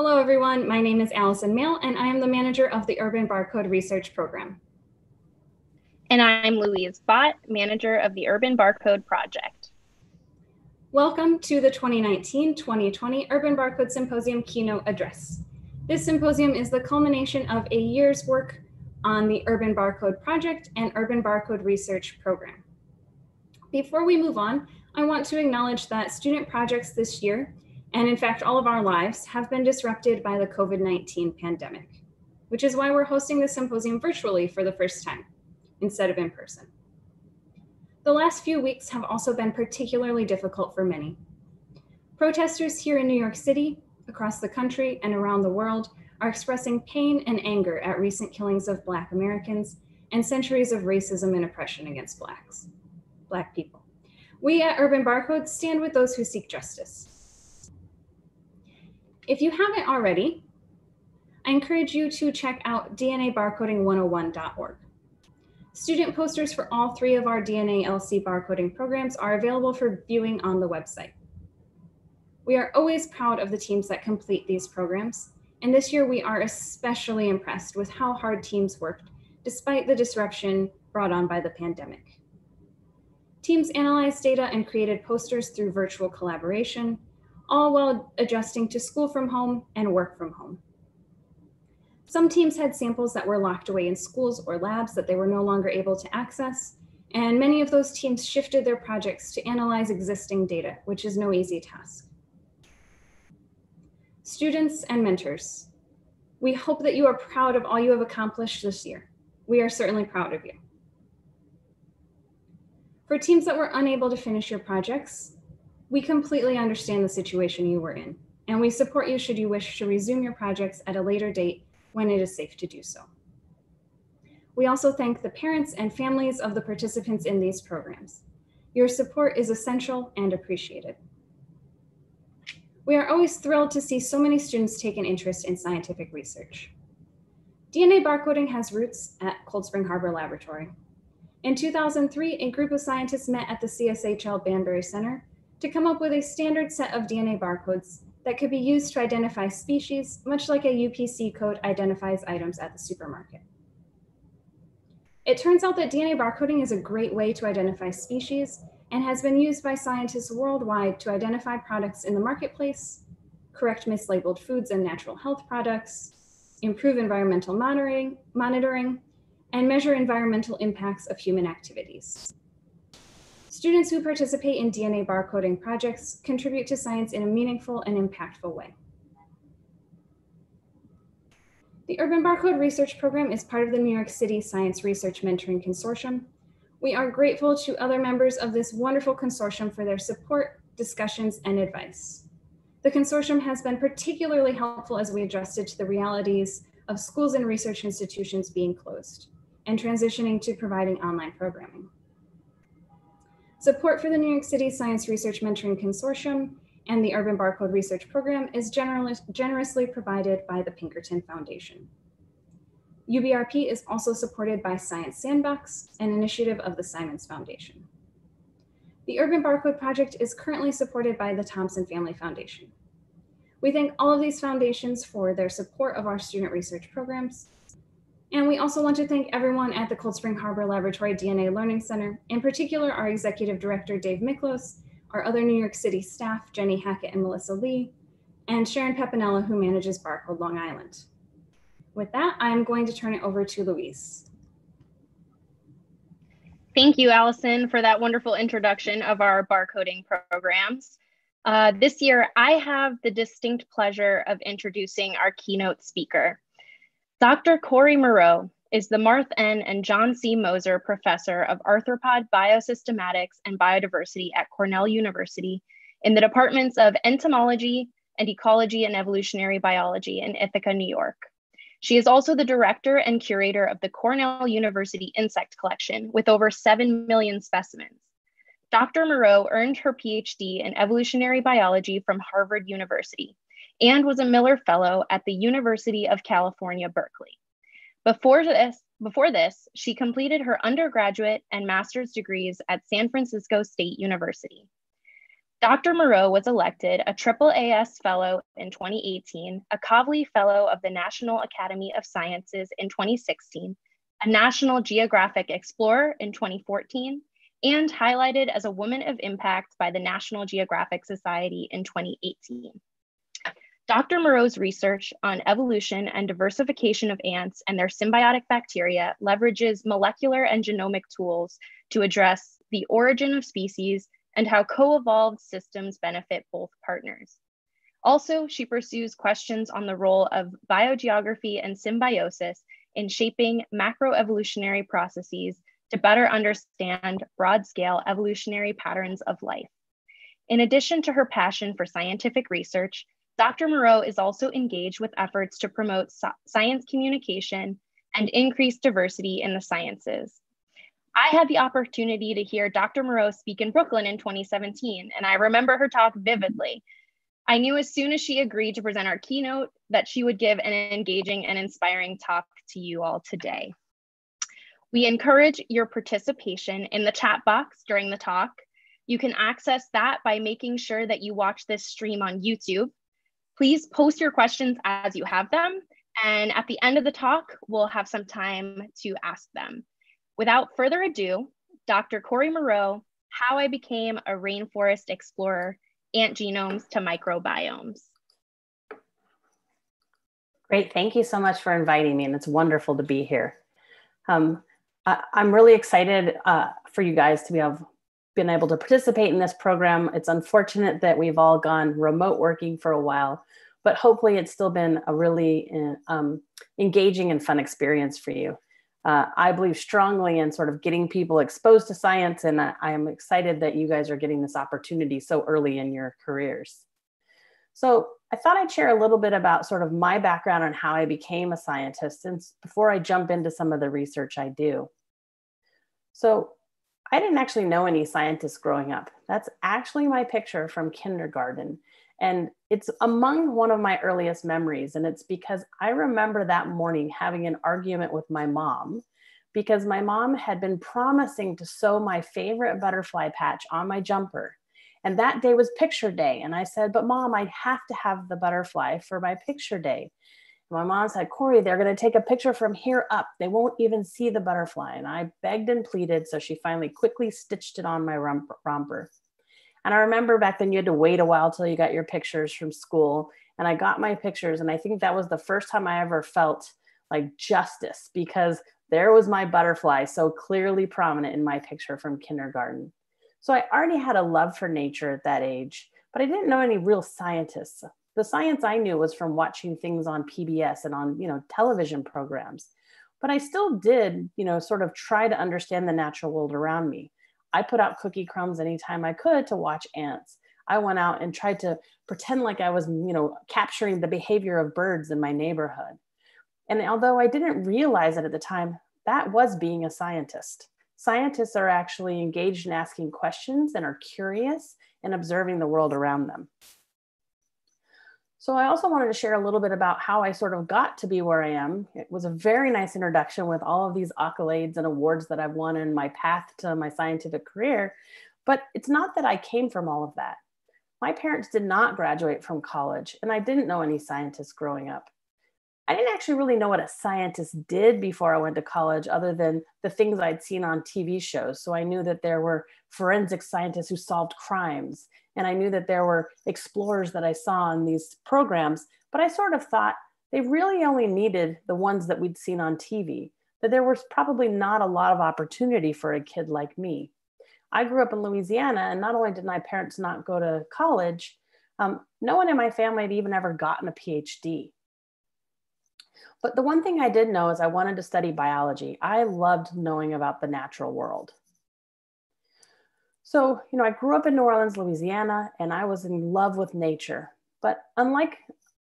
Hello, everyone. My name is Allison Mayle, and I am the manager of the Urban Barcode Research Program. And I'm Louise Bott, manager of the Urban Barcode Project. Welcome to the 2019-2020 Urban Barcode Symposium keynote address. This symposium is the culmination of a year's work on the Urban Barcode Project and Urban Barcode Research Program. Before we move on, I want to acknowledge that student projects this year and in fact, all of our lives have been disrupted by the COVID 19 pandemic, which is why we're hosting the symposium virtually for the first time instead of in person. The last few weeks have also been particularly difficult for many. Protesters here in New York City, across the country, and around the world are expressing pain and anger at recent killings of Black Americans and centuries of racism and oppression against Blacks, Black people. We at Urban Barcode stand with those who seek justice. If you haven't already, I encourage you to check out dnabarcoding101.org. Student posters for all three of our DNA LC barcoding programs are available for viewing on the website. We are always proud of the teams that complete these programs, and this year we are especially impressed with how hard teams worked despite the disruption brought on by the pandemic. Teams analyzed data and created posters through virtual collaboration, all while adjusting to school from home and work from home. Some teams had samples that were locked away in schools or labs that they were no longer able to access, and many of those teams shifted their projects to analyze existing data, which is no easy task. Students and mentors, we hope that you are proud of all you have accomplished this year. We are certainly proud of you. For teams that were unable to finish your projects, we completely understand the situation you were in, and we support you should you wish to resume your projects at a later date when it is safe to do so. We also thank the parents and families of the participants in these programs. Your support is essential and appreciated. We are always thrilled to see so many students take an interest in scientific research. DNA barcoding has roots at Cold Spring Harbor Laboratory. In 2003, a group of scientists met at the CSHL Banbury Center to come up with a standard set of DNA barcodes that could be used to identify species, much like a UPC code identifies items at the supermarket. It turns out that DNA barcoding is a great way to identify species and has been used by scientists worldwide to identify products in the marketplace, correct mislabeled foods and natural health products, improve environmental monitoring, monitoring and measure environmental impacts of human activities. Students who participate in DNA barcoding projects contribute to science in a meaningful and impactful way. The Urban Barcode Research Program is part of the New York City Science Research Mentoring Consortium. We are grateful to other members of this wonderful consortium for their support, discussions, and advice. The consortium has been particularly helpful as we adjusted to the realities of schools and research institutions being closed and transitioning to providing online programming. Support for the New York City Science Research Mentoring Consortium and the Urban Barcode Research Program is generously provided by the Pinkerton Foundation. UBRP is also supported by Science Sandbox, an initiative of the Simons Foundation. The Urban Barcode Project is currently supported by the Thompson Family Foundation. We thank all of these foundations for their support of our student research programs and we also want to thank everyone at the Cold Spring Harbor Laboratory DNA Learning Center, in particular our Executive Director, Dave Micklos, our other New York City staff, Jenny Hackett and Melissa Lee, and Sharon Pepenella, who manages Barcode Long Island. With that, I'm going to turn it over to Louise. Thank you, Allison, for that wonderful introduction of our barcoding programs. Uh, this year, I have the distinct pleasure of introducing our keynote speaker. Dr. Corrie Moreau is the Martha N. and John C. Moser Professor of Arthropod Biosystematics and Biodiversity at Cornell University in the departments of Entomology and Ecology and Evolutionary Biology in Ithaca, New York. She is also the director and curator of the Cornell University Insect Collection with over 7 million specimens. Dr. Moreau earned her PhD in evolutionary biology from Harvard University and was a Miller Fellow at the University of California, Berkeley. Before this, before this, she completed her undergraduate and master's degrees at San Francisco State University. Dr. Moreau was elected a AAAS Fellow in 2018, a Kavli Fellow of the National Academy of Sciences in 2016, a National Geographic Explorer in 2014, and highlighted as a Woman of Impact by the National Geographic Society in 2018. Dr. Moreau's research on evolution and diversification of ants and their symbiotic bacteria leverages molecular and genomic tools to address the origin of species and how co-evolved systems benefit both partners. Also, she pursues questions on the role of biogeography and symbiosis in shaping macroevolutionary processes to better understand broad-scale evolutionary patterns of life. In addition to her passion for scientific research, Dr. Moreau is also engaged with efforts to promote science communication and increase diversity in the sciences. I had the opportunity to hear Dr. Moreau speak in Brooklyn in 2017, and I remember her talk vividly. I knew as soon as she agreed to present our keynote that she would give an engaging and inspiring talk to you all today. We encourage your participation in the chat box during the talk. You can access that by making sure that you watch this stream on YouTube. Please post your questions as you have them, and at the end of the talk, we'll have some time to ask them. Without further ado, Dr. Corrie Moreau, How I Became a Rainforest Explorer, Ant Genomes to Microbiomes. Great, thank you so much for inviting me and it's wonderful to be here. Um, I, am really excited uh, for you guys to be able, been able to participate in this program. It's unfortunate that we've all gone remote working for a while, but hopefully it's still been a really uh, um, engaging and fun experience for you uh, I believe strongly in sort of getting people exposed to science, and I, am excited that you guys are getting this opportunity so early in your careers. So I thought I'd share a little bit about sort of my background on how I became a scientist since before I jump into some of the research I do. So I didn't actually know any scientists growing up. That's actually my picture from kindergarten. And it's among one of my earliest memories. And it's because I remember that morning having an argument with my mom because my mom had been promising to sew my favorite butterfly patch on my jumper. And that day was picture day. And I said, But mom, I'd have to have the butterfly for my picture day. My mom said, Corrie, they're going to take a picture from here up. They won't even see the butterfly. And I begged and pleaded. So she finally quickly stitched it on my romper. And I remember back then you had to wait a while till you got your pictures from school. And I got my pictures. And I think that was the first time I ever felt like justice because there was my butterfly so clearly prominent in my picture from kindergarten. So I already had a love for nature at that age, but I didn't know any real scientists. The science I knew was from watching things on PBS and on, you know, television programs. But I still did, you know, sort of try to understand the natural world around me. I put out cookie crumbs anytime I could to watch ants. I went out and tried to pretend like I was, you know, capturing the behavior of birds in my neighborhood. And although I didn't realize it at the time, that was being a scientist. Scientists are actually engaged in asking questions and are curious and observing the world around them. So I also wanted to share a little bit about how I sort of got to be where I am. It was a very nice introduction with all of these accolades and awards that I've won in my path to my scientific career. But it's not that I came from all of that. My parents did not graduate from college, and I didn't know any scientists growing up. I didn't actually really know what a scientist did before I went to college, other than the things I'd seen on TV shows. So I knew that there were forensic scientists who solved crimes and I knew that there were explorers that I saw in these programs, but I sort of thought they really only needed the ones that we'd seen on TV, that there was probably not a lot of opportunity for a kid like me. I grew up in Louisiana, and not only did my parents not go to college, um, no one in my family had even ever gotten a PhD. But the one thing I did know is I wanted to study biology. I loved knowing about the natural world. So, you know, I grew up in New Orleans, Louisiana, and I was in love with nature. But unlike,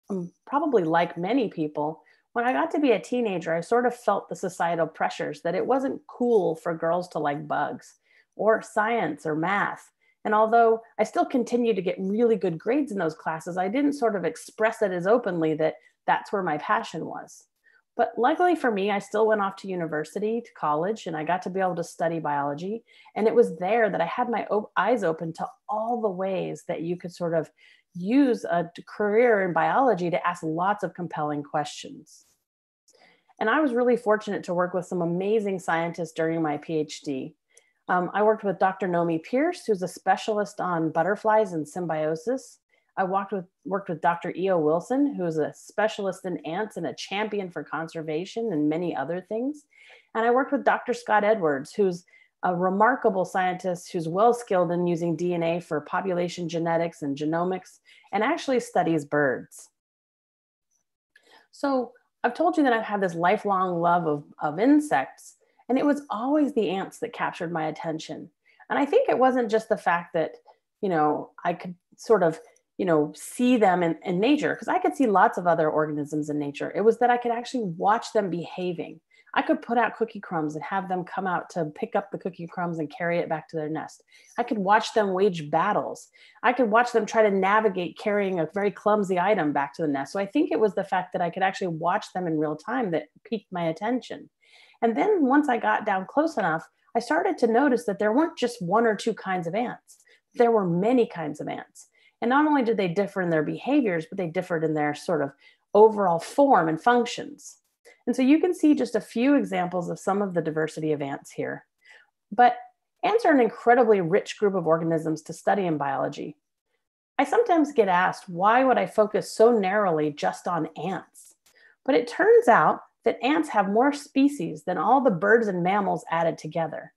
um, probably like many people, when I got to be a teenager, I sort of felt the societal pressures that it wasn't cool for girls to like bugs or science or math. And although I still continued to get really good grades in those classes, I didn't sort of express it as openly that that's where my passion was. But luckily for me, I still went off to university, to college, and I got to be able to study biology. And it was there that I had my eyes open to all the ways that you could sort of use a career in biology to ask lots of compelling questions. And I was really fortunate to work with some amazing scientists during my PhD. Um, I worked with Dr. Naomi Pierce, who's a specialist on butterflies and symbiosis. I walked with, worked with Dr. E.O. Wilson, who is a specialist in ants and a champion for conservation and many other things. And I worked with Dr. Scott Edwards, who's a remarkable scientist who's well skilled in using DNA for population genetics and genomics and actually studies birds. So I've told you that I've had this lifelong love of, of insects, and it was always the ants that captured my attention. And I think it wasn't just the fact that, you know, I could sort of you know see them in, in nature because i could see lots of other organisms in nature. It was that i could actually watch them behaving. I could put out cookie crumbs and have them come out to pick up the cookie crumbs and carry it back to their nest. I could watch them wage battles. I could watch them try to navigate carrying a very clumsy item back to the nest. So i think it was the fact that i could actually watch them in real time that piqued my attention. And then once i got down close enough i started to notice that there weren't just one or two kinds of ants. There were many kinds of ants and not only did they differ in their behaviors, but they differed in their sort of overall form and functions. And so you can see just a few examples of some of the diversity of ants here. But ants are an incredibly rich group of organisms to study in biology. I sometimes get asked, why would I focus so narrowly just on ants? But it turns out that ants have more species than all the birds and mammals added together.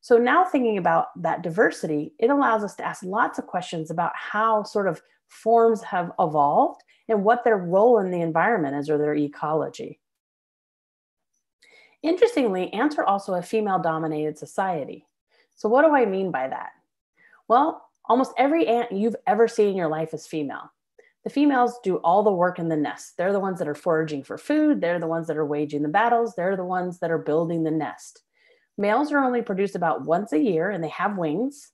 So now thinking about that diversity, it allows us to ask lots of questions about how sort of forms have evolved and what their role in the environment is or their ecology. Interestingly, ants are also a female dominated society. So what do I mean by that? Well, almost every ant you've ever seen in your life is female. The females do all the work in the nest. They're the ones that are foraging for food. They're the ones that are waging the battles. They're the ones that are building the nest. Males are only produced about once a year and they have wings,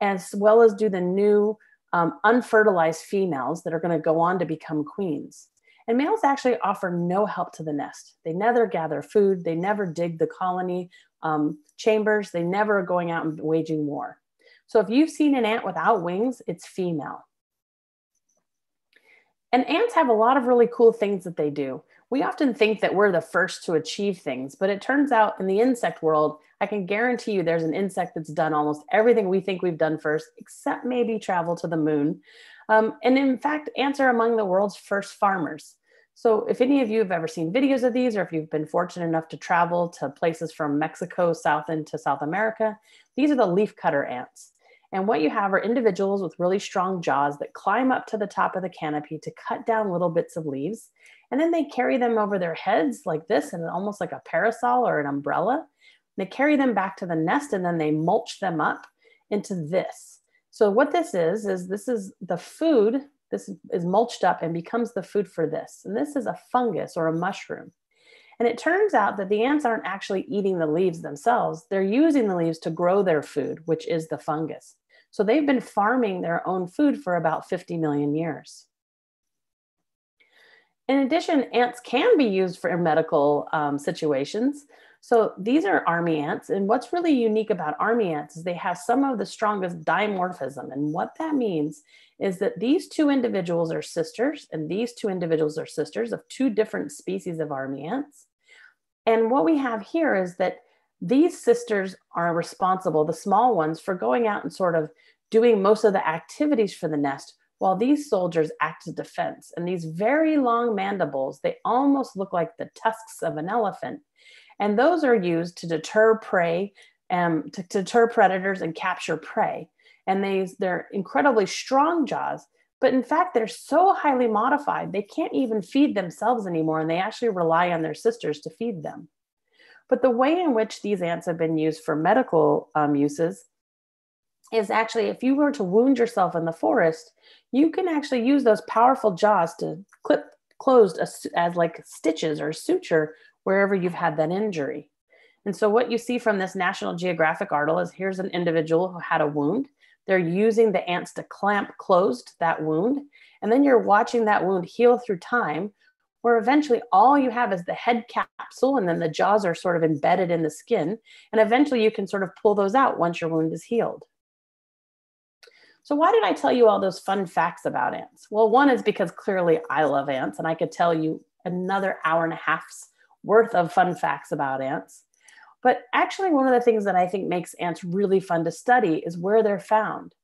as well as do the new um, unfertilized females that are going to go on to become queens. And males actually offer no help to the nest. They never gather food, they never dig the colony um, chambers, they never are going out and waging war. So if you've seen an ant without wings, it's female. And ants have a lot of really cool things that they do we often think that we're the first to achieve things, but it turns out in the insect world, I can guarantee you there's an insect that's done almost everything we think we've done first, except maybe travel to the moon. Um, and in fact, ants are among the world's first farmers. So if any of you have ever seen videos of these, or if you've been fortunate enough to travel to places from Mexico south into South America, these are the leafcutter ants. And what you have are individuals with really strong jaws that climb up to the top of the canopy to cut down little bits of leaves. And then they carry them over their heads like this and almost like a parasol or an umbrella. They carry them back to the nest and then they mulch them up into this. So what this is, is this is the food, this is mulched up and becomes the food for this. And this is a fungus or a mushroom. And it turns out that the ants aren't actually eating the leaves themselves. They're using the leaves to grow their food, which is the fungus. So they've been farming their own food for about 50 million years. In addition, ants can be used for medical um, situations. So these are army ants. And what's really unique about army ants is they have some of the strongest dimorphism. And what that means is that these two individuals are sisters, and these two individuals are sisters of two different species of army ants. And what we have here is that these sisters are responsible, the small ones, for going out and sort of doing most of the activities for the nest while these soldiers act as defense. And these very long mandibles, they almost look like the tusks of an elephant. And those are used to deter prey, um, to, to deter predators and capture prey. And they, they're incredibly strong jaws, but in fact, they're so highly modified, they can't even feed themselves anymore. And they actually rely on their sisters to feed them. But the way in which these ants have been used for medical um, uses is actually if you were to wound yourself in the forest, you can actually use those powerful jaws to clip closed as, as like stitches or suture wherever you've had that injury. And so what you see from this National Geographic article is here's an individual who had a wound. They're using the ants to clamp closed that wound. And then you're watching that wound heal through time where eventually all you have is the head capsule and then the jaws are sort of embedded in the skin. And eventually you can sort of pull those out once your wound is healed. So why did I tell you all those fun facts about ants? Well, one is because clearly I love ants and I could tell you another hour and a half's worth of fun facts about ants. But actually, one of the things that I think makes ants really fun to study is where they're found.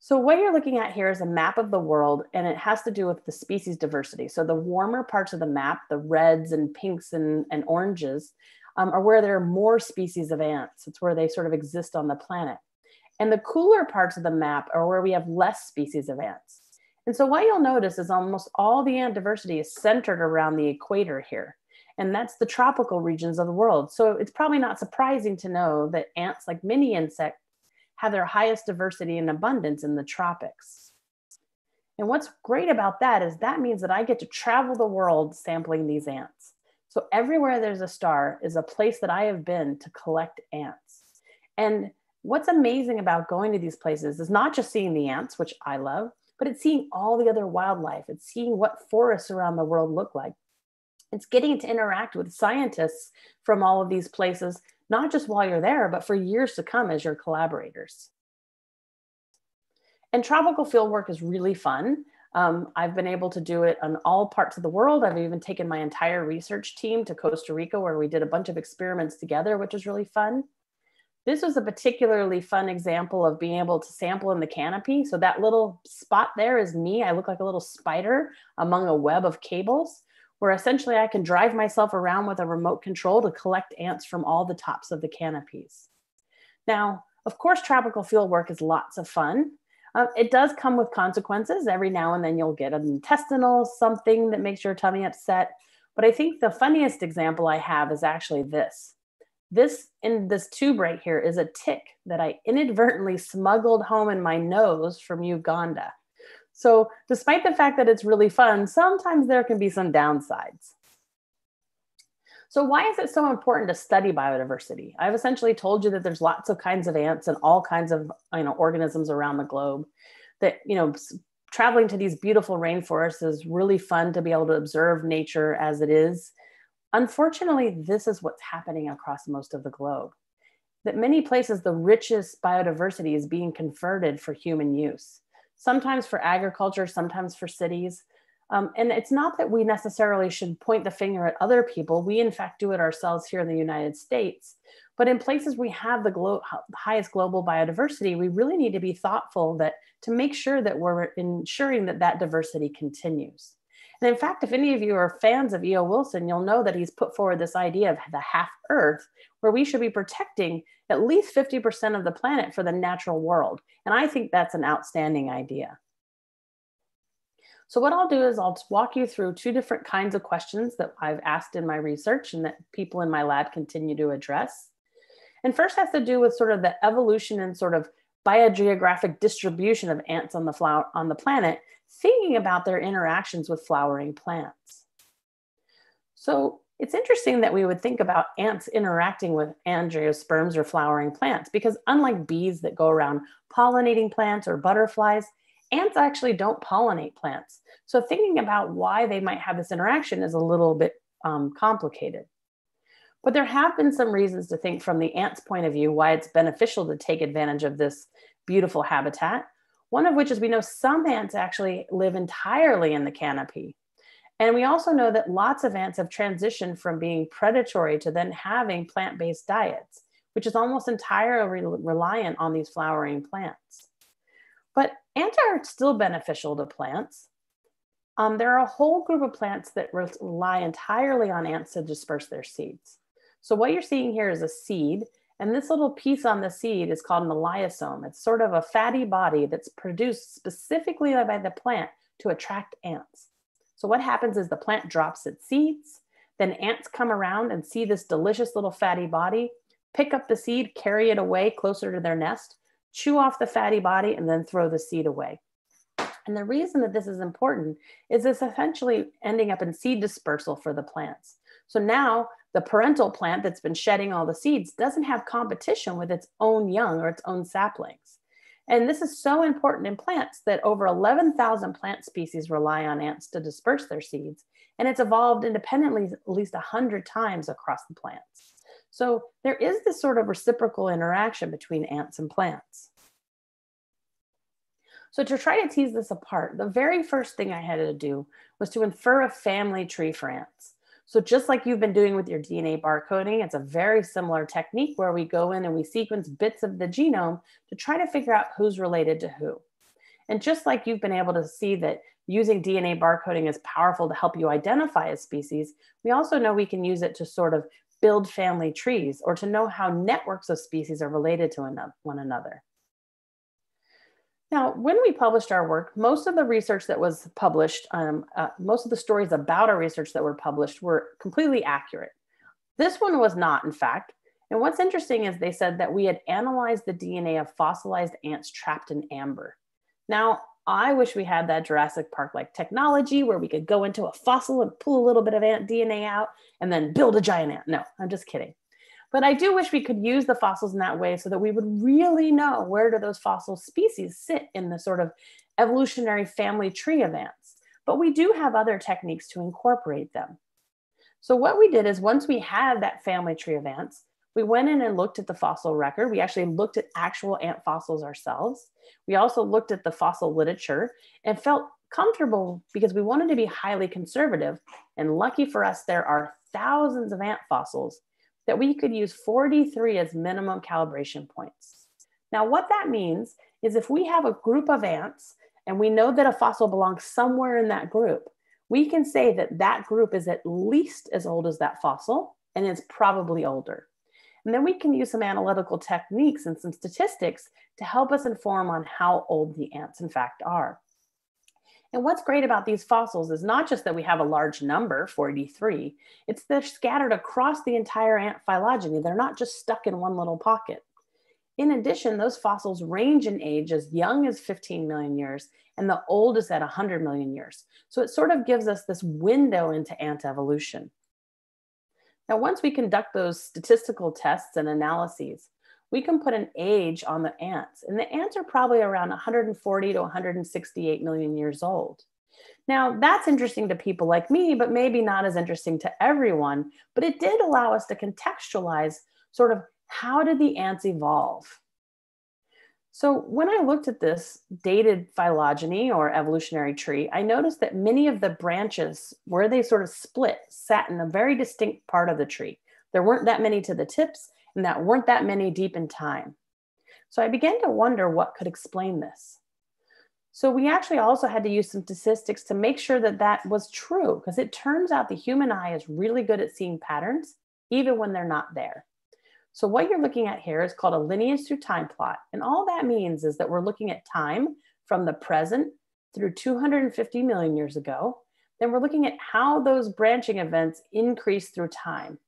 So what you're looking at here is a map of the world and it has to do with the species diversity. So the warmer parts of the map, the reds and pinks and, and oranges, um, are where there are more species of ants. It's where they sort of exist on the planet. And the cooler parts of the map are where we have less species of ants. And so what you'll notice is almost all the ant diversity is centered around the equator here. And that's the tropical regions of the world. So it's probably not surprising to know that ants, like many insects, have their highest diversity and abundance in the tropics. And what's great about that is that means that I get to travel the world sampling these ants. So everywhere there's a star is a place that I have been to collect ants. And what's amazing about going to these places is not just seeing the ants, which I love, but it's seeing all the other wildlife. It's seeing what forests around the world look like. It's getting to interact with scientists from all of these places, not just while you're there, but for years to come as your collaborators. And tropical field work is really fun. Um, I've been able to do it on all parts of the world. I've even taken my entire research team to Costa Rica where we did a bunch of experiments together, which was really fun. This was a particularly fun example of being able to sample in the canopy. So that little spot there is me. I look like a little spider among a web of cables where essentially I can drive myself around with a remote control to collect ants from all the tops of the canopies. Now, of course, tropical field work is lots of fun. Uh, it does come with consequences. Every now and then you'll get an intestinal something that makes your tummy upset. But I think the funniest example I have is actually this. This in this tube right here is a tick that I inadvertently smuggled home in my nose from Uganda. So despite the fact that it's really fun, sometimes there can be some downsides. So why is it so important to study biodiversity? I've essentially told you that there's lots of kinds of ants and all kinds of you know, organisms around the globe that, you know, traveling to these beautiful rainforests is really fun to be able to observe nature as it is Unfortunately, this is what's happening across most of the globe. That many places, the richest biodiversity is being converted for human use, sometimes for agriculture, sometimes for cities. Um, and it's not that we necessarily should point the finger at other people. We, in fact, do it ourselves here in the United States. But in places we have the glo- highest global biodiversity, we really need to be thoughtful that to make sure that we're ensuring that that diversity continues. And in fact, if any of you are fans of E.O. Wilson, you'll know that he's put forward this idea of the half Earth, where we should be protecting at least 50% of the planet for the natural world. And I think that's an outstanding idea. So what I'll do is I'll walk you through two different kinds of questions that I've asked in my research and that people in my lab continue to address. And first has to do with sort of the evolution and sort of biogeographic distribution of ants on the flower on the planet thinking about their interactions with flowering plants. So it's interesting that we would think about ants interacting with angiosperms or flowering plants because unlike bees that go around pollinating plants or butterflies, ants actually don't pollinate plants. So thinking about why they might have this interaction is a little bit um, complicated. But there have been some reasons to think from the ant's point of view why it's beneficial to take advantage of this beautiful habitat. One of which is we know some ants actually live entirely in the canopy. And we also know that lots of ants have transitioned from being predatory to then having plant based diets, which is almost entirely reliant on these flowering plants. But ants are still beneficial to plants. Um, there are a whole group of plants that rely entirely on ants to disperse their seeds. So, what you're seeing here is a seed and this little piece on the seed is called an elaiosome. It's sort of a fatty body that's produced specifically by the plant to attract ants. So what happens is the plant drops its seeds, then ants come around and see this delicious little fatty body, pick up the seed, carry it away closer to their nest, chew off the fatty body, and then throw the seed away. And the reason that this is important is it's essentially ending up in seed dispersal for the plants. So now the parental plant that's been shedding all the seeds doesn't have competition with its own young or its own saplings. And this is so important in plants that over 11,000 plant species rely on ants to disperse their seeds. And it's evolved independently at least 100 times across the plants. So there is this sort of reciprocal interaction between ants and plants. So to try to tease this apart, the very first thing I had to do was to infer a family tree for ants. So just like you've been doing with your DNA barcoding, it's a very similar technique where we go in and we sequence bits of the genome to try to figure out who's related to who. And just like you've been able to see that using DNA barcoding is powerful to help you identify a species, we also know we can use it to sort of build family trees or to know how networks of species are related to one another. Now, when we published our work, most of the research that was published, um, uh, most of the stories about our research that were published were completely accurate. This one was not, in fact. And what's interesting is they said that we had analyzed the DNA of fossilized ants trapped in amber. Now, I wish we had that Jurassic Park like technology where we could go into a fossil and pull a little bit of ant DNA out and then build a giant ant. No, I'm just kidding. But I do wish we could use the fossils in that way so that we would really know where do those fossil species sit in the sort of evolutionary family tree of ants. But we do have other techniques to incorporate them. So what we did is once we had that family tree of ants, we went in and looked at the fossil record. We actually looked at actual ant fossils ourselves. We also looked at the fossil literature and felt comfortable because we wanted to be highly conservative. And lucky for us, there are thousands of ant fossils that we could use 43 as minimum calibration points. Now, what that means is if we have a group of ants and we know that a fossil belongs somewhere in that group, we can say that that group is at least as old as that fossil and is probably older. And then we can use some analytical techniques and some statistics to help us inform on how old the ants in fact are. And what's great about these fossils is not just that we have a large number, 43, it's they're scattered across the entire ant phylogeny. They're not just stuck in one little pocket. In addition, those fossils range in age as young as 15 million years and the oldest at 100 million years. So it sort of gives us this window into ant evolution. Now, once we conduct those statistical tests and analyses, we can put an age on the ants. And the ants are probably around 140 to 168 million years old. Now, that's interesting to people like me, but maybe not as interesting to everyone. But it did allow us to contextualize sort of how did the ants evolve? So when I looked at this dated phylogeny or evolutionary tree, I noticed that many of the branches where they sort of split sat in a very distinct part of the tree. There weren't that many to the tips, and that weren't that many deep in time. So I began to wonder what could explain this. So we actually also had to use some statistics to make sure that that was true, because it turns out the human eye is really good at seeing patterns, even when they're not there. So what you're looking at here is called a lineage through time plot. And all that means is that we're looking at time from the present through 250 million years ago. Then we're looking at how those branching events increase through time.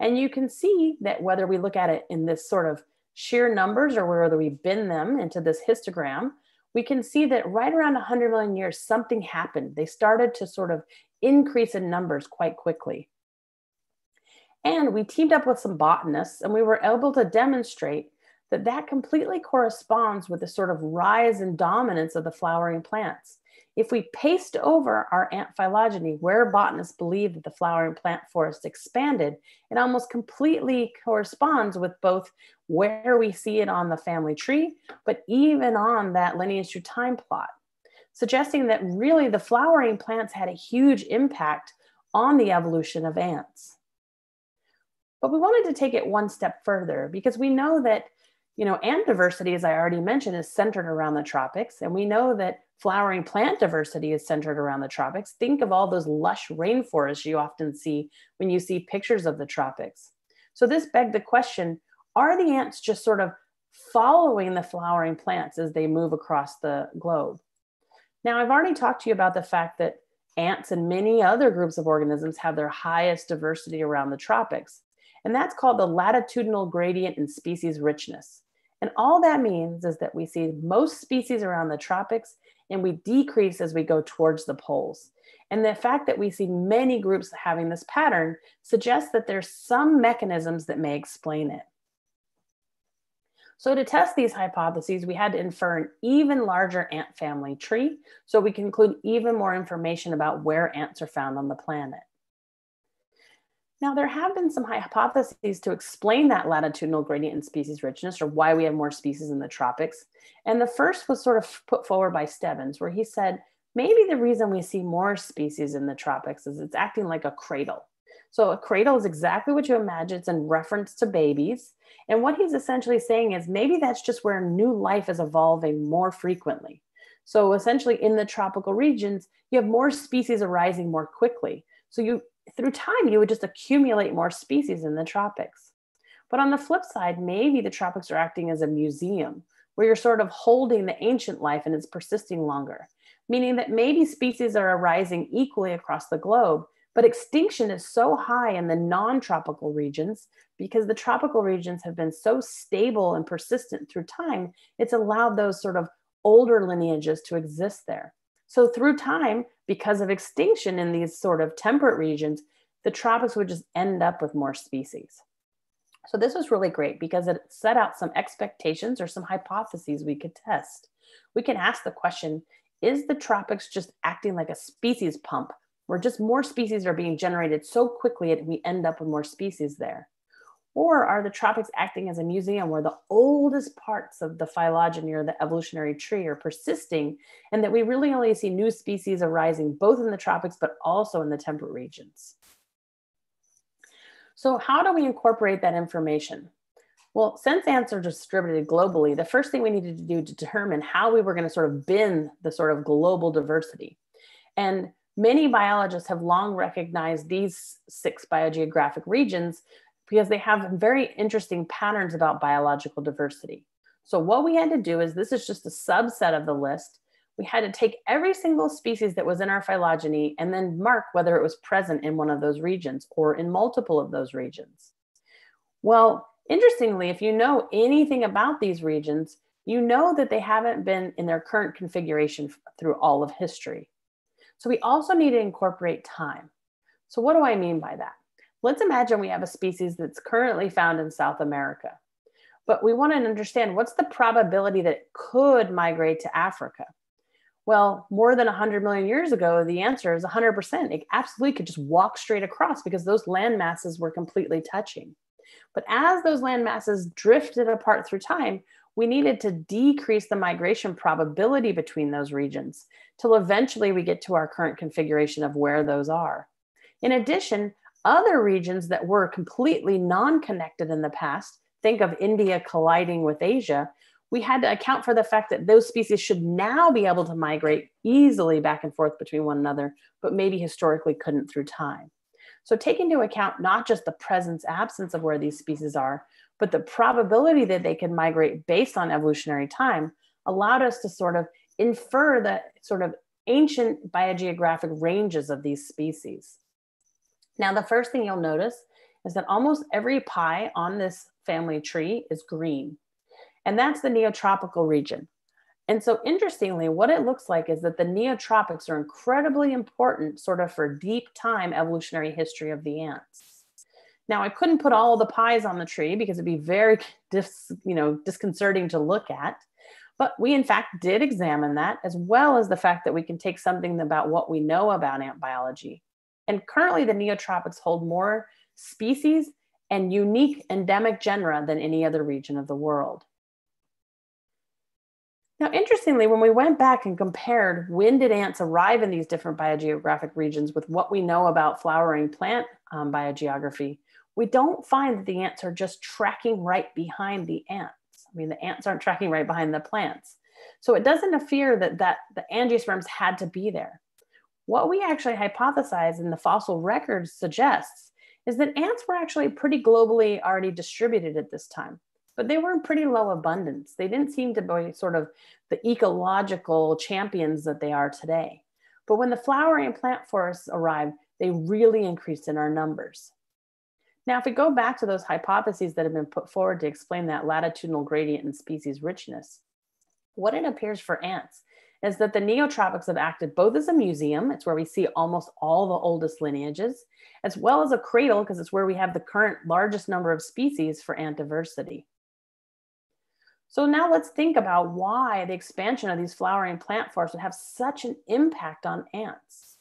And you can see that whether we look at it in this sort of sheer numbers or whether we bin them into this histogram, we can see that right around 100 million years, something happened. They started to sort of increase in numbers quite quickly. And we teamed up with some botanists and we were able to demonstrate that that completely corresponds with the sort of rise and dominance of the flowering plants. If we paste over our ant phylogeny where botanists believe that the flowering plant forest expanded, it almost completely corresponds with both where we see it on the family tree, but even on that lineage through time plot, suggesting that really the flowering plants had a huge impact on the evolution of ants. But we wanted to take it one step further because we know that you know, ant diversity, as I already mentioned, is centered around the tropics. And we know that flowering plant diversity is centered around the tropics. Think of all those lush rainforests you often see when you see pictures of the tropics. So this begged the question, are the ants just sort of following the flowering plants as they move across the globe? Now, I've already talked to you about the fact that ants and many other groups of organisms have their highest diversity around the tropics. And that's called the latitudinal gradient in species richness. And all that means is that we see most species around the tropics and we decrease as we go towards the poles. And the fact that we see many groups having this pattern suggests that there's some mechanisms that may explain it. So to test these hypotheses, we had to infer an even larger ant family tree so we can include even more information about where ants are found on the planet. Now, there have been some hypotheses to explain that latitudinal gradient in species richness or why we have more species in the tropics. And the first was sort of put forward by Stebbins, where he said, maybe the reason we see more species in the tropics is it's acting like a cradle. So a cradle is exactly what you imagine. It's in reference to babies. And what he's essentially saying is maybe that's just where new life is evolving more frequently. So essentially in the tropical regions, you have more species arising more quickly. So you through time, you would just accumulate more species in the tropics. But on the flip side, maybe the tropics are acting as a museum where you're sort of holding the ancient life and it's persisting longer, meaning that maybe species are arising equally across the globe, but extinction is so high in the non tropical regions because the tropical regions have been so stable and persistent through time, it's allowed those sort of older lineages to exist there. So through time, because of extinction in these sort of temperate regions, the tropics would just end up with more species. So this was really great because it set out some expectations or some hypotheses we could test. We can ask the question, is the tropics just acting like a species pump where just more species are being generated so quickly and we end up with more species there? Or are the tropics acting as a museum where the oldest parts of the phylogeny or the evolutionary tree are persisting, and that we really only see new species arising both in the tropics but also in the temperate regions? So, how do we incorporate that information? Well, since ants are distributed globally, the first thing we needed to do to determine how we were going to sort of bin the sort of global diversity. And many biologists have long recognized these six biogeographic regions because they have very interesting patterns about biological diversity. So what we had to do is this is just a subset of the list. We had to take every single species that was in our phylogeny and then mark whether it was present in one of those regions or in multiple of those regions. Well, interestingly, if you know anything about these regions, you know that they haven't been in their current configuration through all of history. So we also need to incorporate time. So what do I mean by that? Let's imagine we have a species that's currently found in South America, but we want to understand what's the probability that it could migrate to Africa? Well, more than 100 million years ago, the answer is 100%. It absolutely could just walk straight across because those land masses were completely touching. But as those land masses drifted apart through time, we needed to decrease the migration probability between those regions till eventually we get to our current configuration of where those are. In addition, other regions that were completely non connected in the past, think of India colliding with Asia, we had to account for the fact that those species should now be able to migrate easily back and forth between one another, but maybe historically couldn't through time. So, take into account not just the presence absence of where these species are, but the probability that they can migrate based on evolutionary time allowed us to sort of infer the sort of ancient biogeographic ranges of these species. Now, the first thing you'll notice is that almost every pie on this family tree is green, and that's the neotropical region. And so, interestingly, what it looks like is that the neotropics are incredibly important, sort of for deep time evolutionary history of the ants. Now, I couldn't put all the pies on the tree because it'd be very, dis, you know, disconcerting to look at. But we, in fact, did examine that, as well as the fact that we can take something about what we know about ant biology and currently, the neotropics hold more species and unique endemic genera than any other region of the world. Now, interestingly, when we went back and compared when did ants arrive in these different biogeographic regions with what we know about flowering plant um, biogeography, we don't find that the ants are just tracking right behind the ants. I mean, the ants aren't tracking right behind the plants. So it doesn't appear that, that the angiosperms had to be there. What we actually hypothesize in the fossil record suggests is that ants were actually pretty globally already distributed at this time, but they were in pretty low abundance. They didn't seem to be sort of the ecological champions that they are today. But when the flowering plant forests arrived, they really increased in our numbers. Now, if we go back to those hypotheses that have been put forward to explain that latitudinal gradient in species richness, what it appears for ants is that the neotropics have acted both as a museum, it's where we see almost all the oldest lineages, as well as a cradle, because it's where we have the current largest number of species for ant diversity. So now let's think about why the expansion of these flowering plant forests would have such an impact on ants.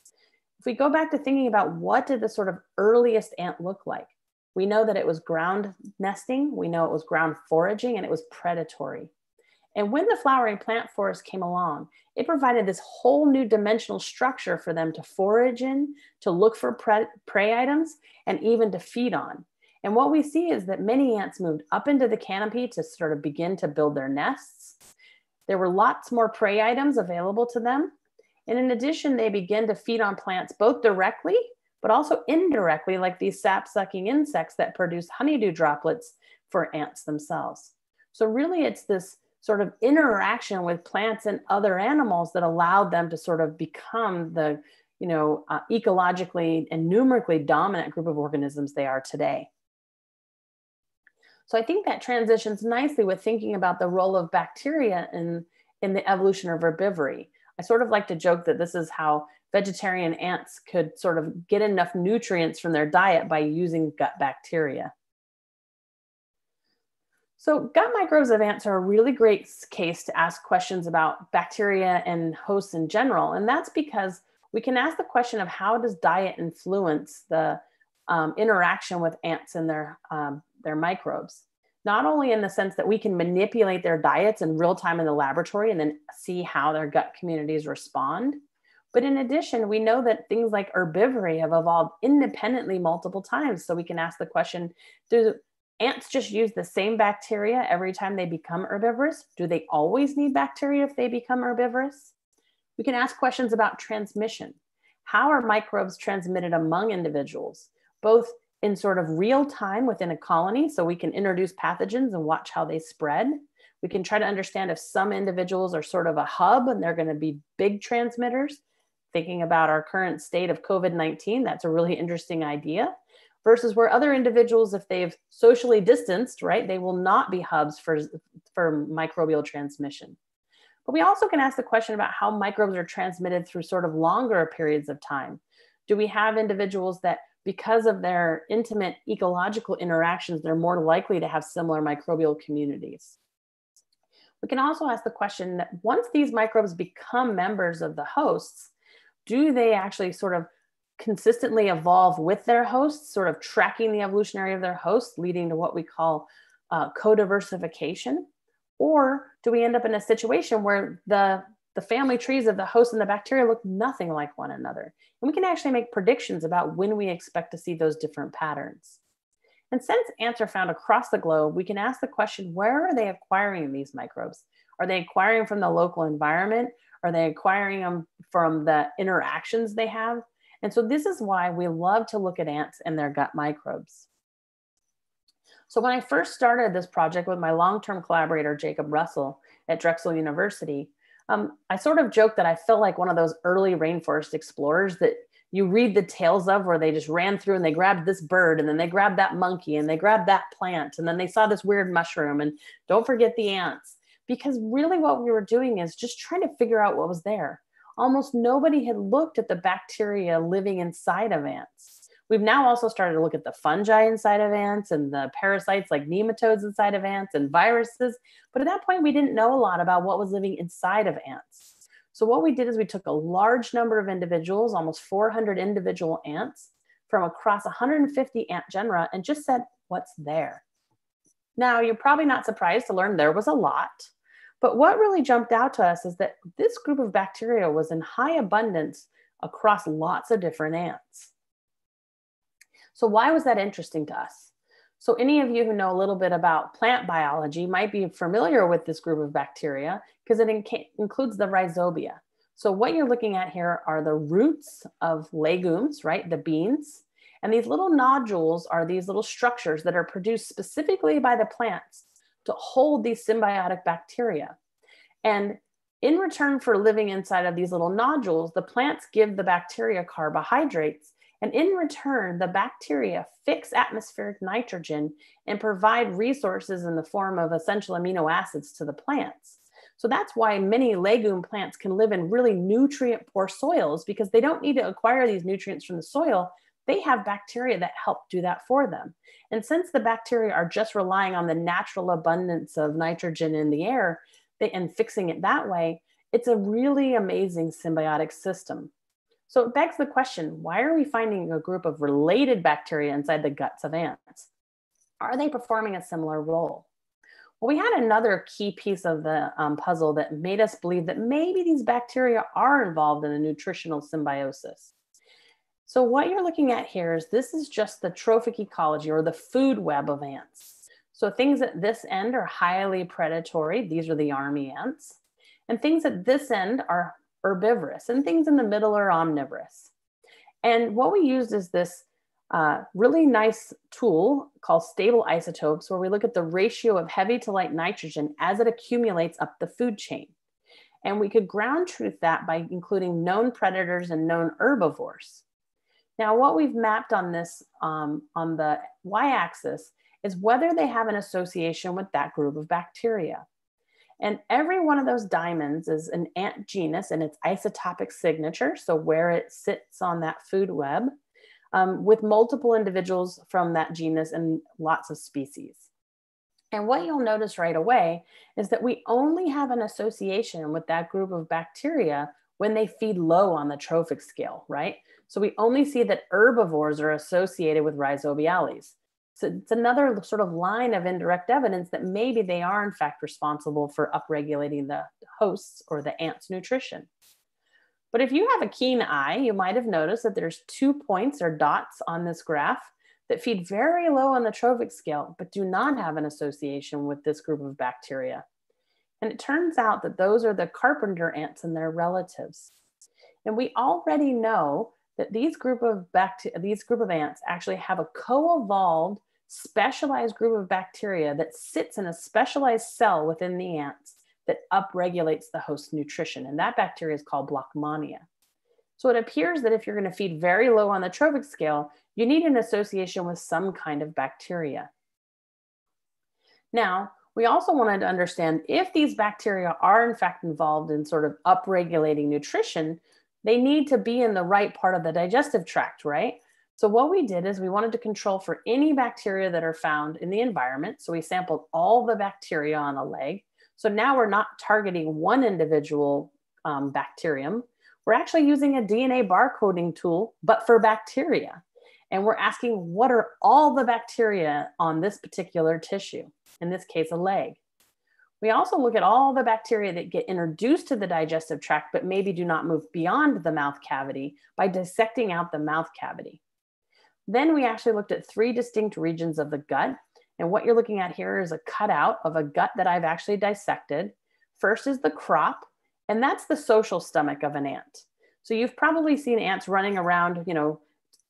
If we go back to thinking about what did the sort of earliest ant look like, we know that it was ground nesting, we know it was ground foraging, and it was predatory. And when the flowering plant forest came along, it provided this whole new dimensional structure for them to forage in, to look for pre prey items, and even to feed on. And what we see is that many ants moved up into the canopy to sort of begin to build their nests. There were lots more prey items available to them. And in addition, they begin to feed on plants both directly, but also indirectly, like these sap sucking insects that produce honeydew droplets for ants themselves. So, really, it's this sort of interaction with plants and other animals that allowed them to sort of become the you know uh, ecologically and numerically dominant group of organisms they are today. So i think that transitions nicely with thinking about the role of bacteria in in the evolution of herbivory. I sort of like to joke that this is how vegetarian ants could sort of get enough nutrients from their diet by using gut bacteria so gut microbes of ants are a really great case to ask questions about bacteria and hosts in general. And that's because we can ask the question of how does diet influence the um, interaction with ants and their, um, their microbes? Not only in the sense that we can manipulate their diets in real time in the laboratory and then see how their gut communities respond, but in addition, we know that things like herbivory have evolved independently multiple times. So we can ask the question, do ants just use the same bacteria every time they become herbivorous? Do they always need bacteria if they become herbivorous? We can ask questions about transmission. How are microbes transmitted among individuals, both in sort of real time within a colony, so we can introduce pathogens and watch how they spread. We can try to understand if some individuals are sort of a hub and they're going to be big transmitters. Thinking about our current state of COVID 19, that's a really interesting idea versus where other individuals, if they've socially distanced, right, they will not be hubs for, for microbial transmission. But we also can ask the question about how microbes are transmitted through sort of longer periods of time. Do we have individuals that, because of their intimate ecological interactions, they're more likely to have similar microbial communities? We can also ask the question that once these microbes become members of the hosts, do they actually sort of consistently evolve with their hosts, sort of tracking the evolutionary of their hosts, leading to what we call uh, co-diversification? Or do we end up in a situation where the, the family trees of the host and the bacteria look nothing like one another? And we can actually make predictions about when we expect to see those different patterns. And since ants are found across the globe, we can ask the question, where are they acquiring these microbes? Are they acquiring from the local environment? Are they acquiring them from the interactions they have? And so this is why we love to look at ants and their gut microbes. So when I first started this project with my long-term collaborator, Jacob Russell at Drexel University, um, I sort of joked that I felt like one of those early rainforest explorers that you read the tales of where they just ran through and they grabbed this bird and then they grabbed that monkey and they grabbed that plant and then they saw this weird mushroom and don't forget the ants because really what we were doing is just trying to figure out what was there almost nobody had looked at the bacteria living inside of ants. We've now also started to look at the fungi inside of ants and the parasites like nematodes inside of ants and viruses. But at that point, we didn't know a lot about what was living inside of ants. So, what we did is we took a large number of individuals, almost 400 individual ants from across 150 ant genera, and just said, What's there? Now, you're probably not surprised to learn there was a lot. But what really jumped out to us is that this group of bacteria was in high abundance across lots of different ants. So why was that interesting to us? So any of you who know a little bit about plant biology might be familiar with this group of bacteria because it inc includes the rhizobia. So what you're looking at here are the roots of legumes, right? The beans. And these little nodules are these little structures that are produced specifically by the plants to hold these symbiotic bacteria. And in return for living inside of these little nodules, the plants give the bacteria carbohydrates. And in return, the bacteria fix atmospheric nitrogen and provide resources in the form of essential amino acids to the plants. So that's why many legume plants can live in really nutrient poor soils because they don't need to acquire these nutrients from the soil. They have bacteria that help do that for them. And since the bacteria are just relying on the natural abundance of nitrogen in the air they, and fixing it that way, it's a really amazing symbiotic system. So it begs the question why are we finding a group of related bacteria inside the guts of ants? Are they performing a similar role? Well, we had another key piece of the um, puzzle that made us believe that maybe these bacteria are involved in a nutritional symbiosis. So what you're looking at here is this is just the trophic ecology or the food web of ants. So things at this end are highly predatory. These are the army ants. And things at this end are herbivorous and things in the middle are omnivorous. And what we used is this uh, really nice tool called stable isotopes where we look at the ratio of heavy to light nitrogen as it accumulates up the food chain. And we could ground truth that by including known predators and known herbivores. Now, what we've mapped on this, um, on the y-axis, is whether they have an association with that group of bacteria. And every one of those diamonds is an ant genus and its isotopic signature, so where it sits on that food web, um, with multiple individuals from that genus and lots of species. And what you'll notice right away is that we only have an association with that group of bacteria when they feed low on the trophic scale, right? So we only see that herbivores are associated with rhizobiales. So it's another sort of line of indirect evidence that maybe they are in fact responsible for upregulating the hosts or the ant's nutrition. But if you have a keen eye, you might have noticed that there's two points or dots on this graph that feed very low on the trophic scale, but do not have an association with this group of bacteria. And it turns out that those are the carpenter ants and their relatives. And we already know that these group of bacteria, these group of ants actually have a co-evolved specialized group of bacteria that sits in a specialized cell within the ants that upregulates the host nutrition. And that bacteria is called Blochmannia. So it appears that if you're going to feed very low on the trophic scale, you need an association with some kind of bacteria. Now, we also wanted to understand if these bacteria are in fact involved in sort of upregulating nutrition, they need to be in the right part of the digestive tract, right? So what we did is we wanted to control for any bacteria that are found in the environment. So we sampled all the bacteria on a leg. So now we're not targeting one individual um, bacterium. We're actually using a DNA barcoding tool, but for bacteria. And we're asking what are all the bacteria on this particular tissue, in this case, a leg. We also look at all the bacteria that get introduced to the digestive tract, but maybe do not move beyond the mouth cavity by dissecting out the mouth cavity. Then we actually looked at three distinct regions of the gut. And what you're looking at here is a cutout of a gut that I've actually dissected. First is the crop, and that's the social stomach of an ant. So you've probably seen ants running around, you know,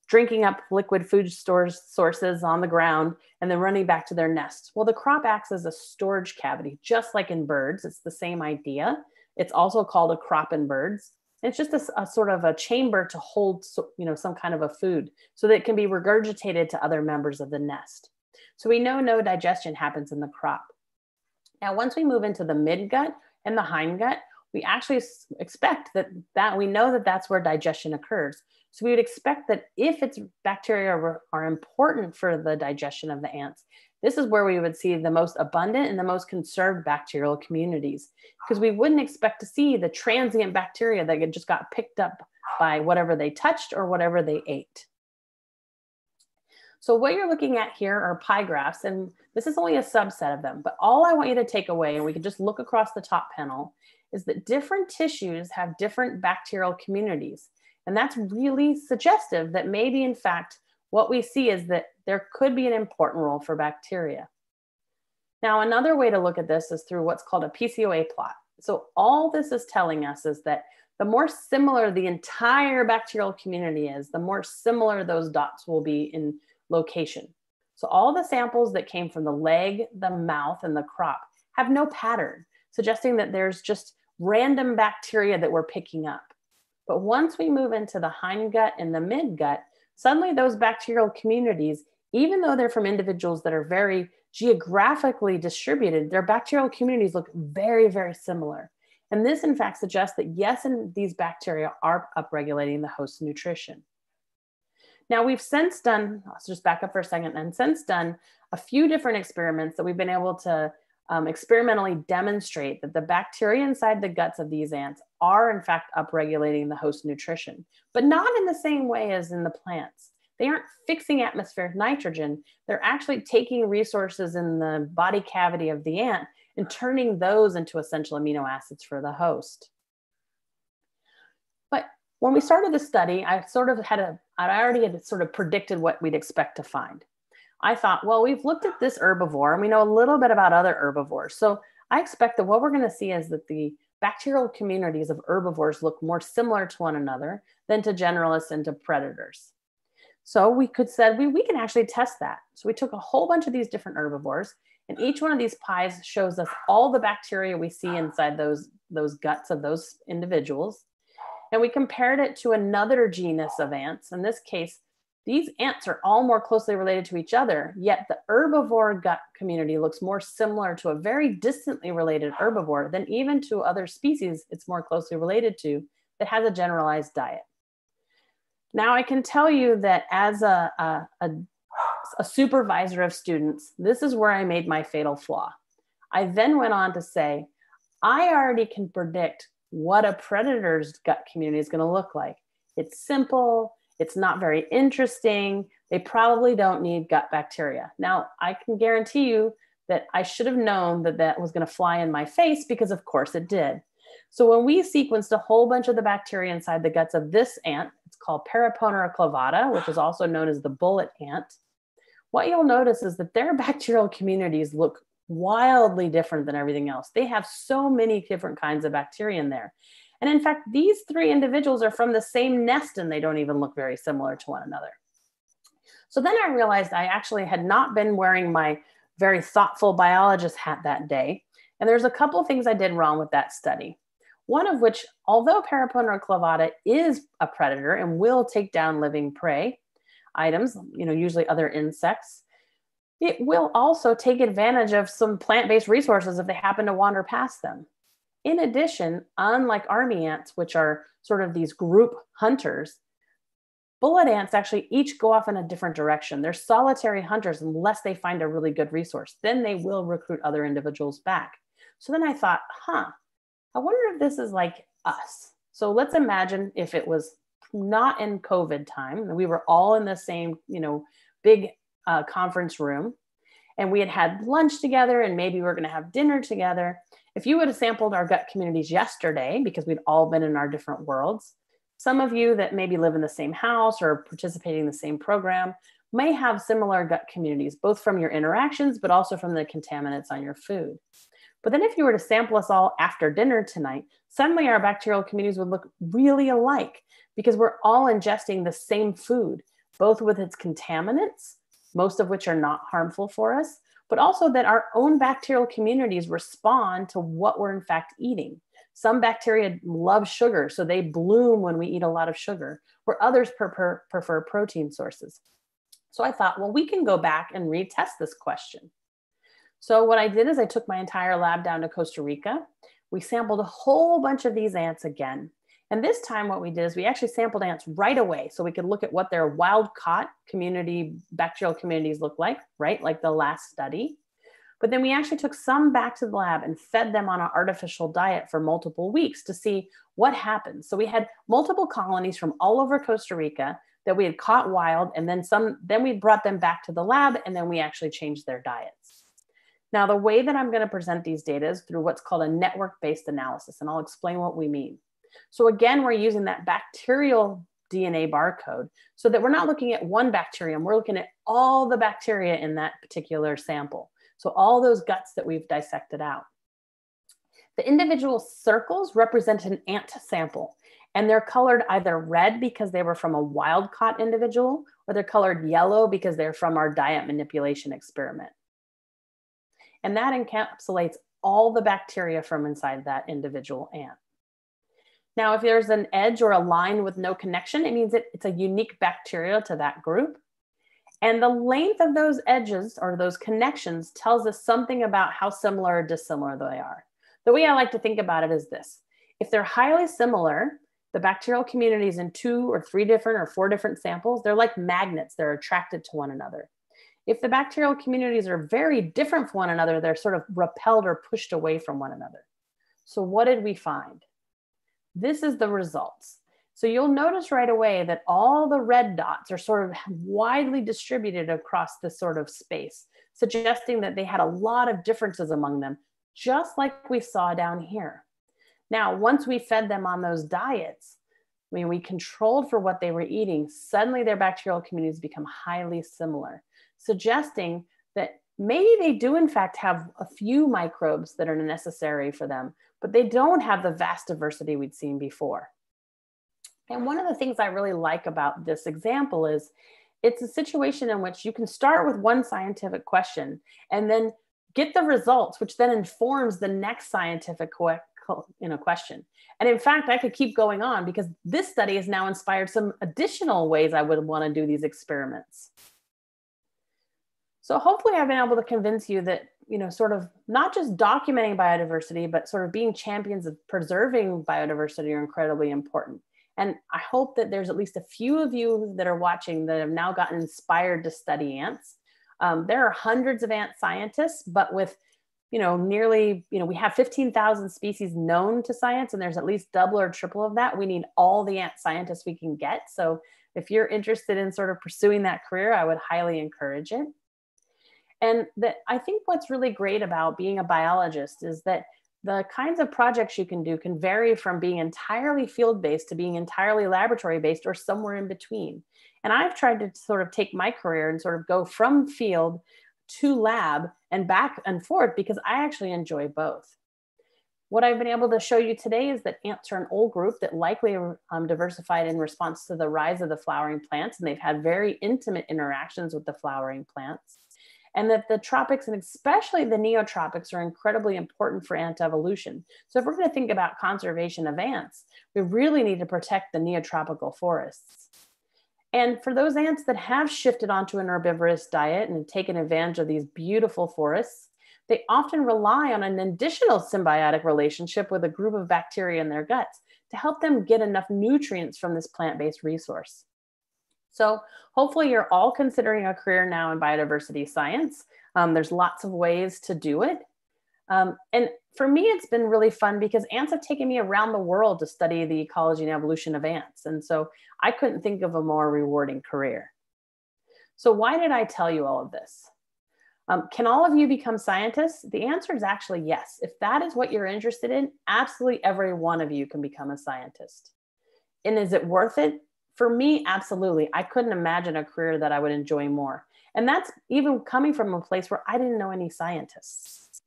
drinking up liquid food stores sources on the ground and then running back to their nest. Well, the crop acts as a storage cavity, just like in birds. It's the same idea. It's also called a crop in birds. It's just a, a sort of a chamber to hold, you know, some kind of a food so that it can be regurgitated to other members of the nest. So we know no digestion happens in the crop. Now, once we move into the midgut and the hindgut, we actually expect that, that we know that that's where digestion occurs. So we would expect that if its bacteria are, are important for the digestion of the ants, this is where we would see the most abundant and the most conserved bacterial communities because we wouldn't expect to see the transient bacteria that just got picked up by whatever they touched or whatever they ate. So what you're looking at here are pie graphs, and this is only a subset of them, but all I want you to take away, and we can just look across the top panel, is that different tissues have different bacterial communities. And that's really suggestive that maybe, in fact, what we see is that there could be an important role for bacteria. Now, another way to look at this is through what's called a PCOA plot. So, all this is telling us is that the more similar the entire bacterial community is, the more similar those dots will be in location. So, all the samples that came from the leg, the mouth, and the crop have no pattern, suggesting that there's just random bacteria that we're picking up. But once we move into the hindgut and the midgut, suddenly those bacterial communities, even though they're from individuals that are very geographically distributed, their bacterial communities look very, very similar. And this, in fact, suggests that yes, and these bacteria are upregulating the host nutrition. Now we've since done, let's just back up for a second, and since done a few different experiments that we've been able to um, experimentally demonstrate that the bacteria inside the guts of these ants are in fact upregulating the host nutrition, but not in the same way as in the plants. They aren't fixing atmospheric nitrogen. They're actually taking resources in the body cavity of the ant and turning those into essential amino acids for the host. But when we started the study, I sort of had a, I already had sort of predicted what we'd expect to find. I thought, well, we've looked at this herbivore and we know a little bit about other herbivores. So I expect that what we're going to see is that the bacterial communities of herbivores look more similar to one another than to generalists and to predators. So we could said we, we can actually test that. So we took a whole bunch of these different herbivores and each one of these pies shows us all the bacteria we see inside those, those guts of those individuals. And we compared it to another genus of ants. In this case, these ants are all more closely related to each other, yet the herbivore gut community looks more similar to a very distantly related herbivore than even to other species it's more closely related to that has a generalized diet. Now, I can tell you that as a, a, a, a supervisor of students, this is where I made my fatal flaw. I then went on to say, I already can predict what a predator's gut community is going to look like. It's simple, it's not very interesting. They probably don't need gut bacteria. Now, I can guarantee you that I should have known that that was going to fly in my face because, of course, it did. So, when we sequenced a whole bunch of the bacteria inside the guts of this ant, it's called Paraponera clavata, which is also known as the bullet ant. What you'll notice is that their bacterial communities look wildly different than everything else. They have so many different kinds of bacteria in there. And in fact, these three individuals are from the same nest and they don't even look very similar to one another. So then I realized I actually had not been wearing my very thoughtful biologist hat that day. And there's a couple things I did wrong with that study. One of which, although Paraponera clavata is a predator and will take down living prey items, you know, usually other insects, it will also take advantage of some plant-based resources if they happen to wander past them. In addition, unlike army ants, which are sort of these group hunters, bullet ants actually each go off in a different direction. They're solitary hunters unless they find a really good resource. Then they will recruit other individuals back. So then I thought, huh, I wonder if this is like us. So let's imagine if it was not in COVID time, we were all in the same, you know, big uh, conference room, and we had had lunch together, and maybe we we're going to have dinner together. If you would have sampled our gut communities yesterday, because we'd all been in our different worlds, some of you that maybe live in the same house or participating in the same program may have similar gut communities, both from your interactions, but also from the contaminants on your food. But then if you were to sample us all after dinner tonight, suddenly our bacterial communities would look really alike because we're all ingesting the same food, both with its contaminants, most of which are not harmful for us, but also that our own bacterial communities respond to what we're in fact eating. Some bacteria love sugar, so they bloom when we eat a lot of sugar, where others prefer, prefer protein sources. So I thought, well, we can go back and retest this question. So what I did is I took my entire lab down to Costa Rica. We sampled a whole bunch of these ants again. And this time what we did is we actually sampled ants right away so we could look at what their wild caught community, bacterial communities look like, right? Like the last study. But then we actually took some back to the lab and fed them on an artificial diet for multiple weeks to see what happens. So we had multiple colonies from all over Costa Rica that we had caught wild and then some then we brought them back to the lab and then we actually changed their diets. Now the way that I'm going to present these data is through what's called a network-based analysis and I'll explain what we mean. So again, we're using that bacterial DNA barcode so that we're not looking at one bacterium, we're looking at all the bacteria in that particular sample. So all those guts that we've dissected out. The individual circles represent an ant sample and they're colored either red because they were from a wild caught individual or they're colored yellow because they're from our diet manipulation experiment. And that encapsulates all the bacteria from inside that individual ant. Now, if there's an edge or a line with no connection, it means it, it's a unique bacteria to that group. And the length of those edges or those connections tells us something about how similar or dissimilar they are. The way I like to think about it is this if they're highly similar, the bacterial communities in two or three different or four different samples, they're like magnets, they're attracted to one another. If the bacterial communities are very different from one another, they're sort of repelled or pushed away from one another. So what did we find? This is the results. So you'll notice right away that all the red dots are sort of widely distributed across this sort of space, suggesting that they had a lot of differences among them, just like we saw down here. Now, once we fed them on those diets, when we controlled for what they were eating, suddenly their bacterial communities become highly similar, suggesting that maybe they do in fact have a few microbes that are necessary for them, but they don't have the vast diversity we'd seen before. And one of the things I really like about this example is it's a situation in which you can start with one scientific question and then get the results, which then informs the next scientific you know, question. And in fact, I could keep going on because this study has now inspired some additional ways I would want to do these experiments. So hopefully I've been able to convince you that, you know, sort of not just documenting biodiversity, but sort of being champions of preserving biodiversity are incredibly important. And I hope that there's at least a few of you that are watching that have now gotten inspired to study ants. Um, there are hundreds of ant scientists, but with you know nearly you know we have 15,000 species known to science and there's at least double or triple of that we need all the ant scientists we can get so if you're interested in sort of pursuing that career i would highly encourage it and that i think what's really great about being a biologist is that the kinds of projects you can do can vary from being entirely field based to being entirely laboratory based or somewhere in between. And I've tried to sort of take my career and sort of go from field to lab and back and forth because I actually enjoy both. What I've been able to show you today is that ants are an old group that likely um, diversified in response to the rise of the flowering plants, and they've had very intimate interactions with the flowering plants and that the tropics and especially the neotropics are incredibly important for ant evolution. So if we're going to think about conservation of ants, we really need to protect the neotropical forests. And for those ants that have shifted onto an herbivorous diet and taken advantage of these beautiful forests, they often rely on an additional symbiotic relationship with a group of bacteria in their guts to help them get enough nutrients from this plant-based resource. So hopefully you're all considering a career now in biodiversity science. Um, there's lots of ways to do it. Um, and for me, it's been really fun because ants have taken me around the world to study the ecology and evolution of ants. And so I couldn't think of a more rewarding career. So why did I tell you all of this? Um, can all of you become scientists? The answer is actually yes. If that is what you're interested in, absolutely every one of you can become a scientist. And is it worth it? For me, absolutely. I couldn't imagine a career that I would enjoy more. And that's even coming from a place where I didn't know any scientists.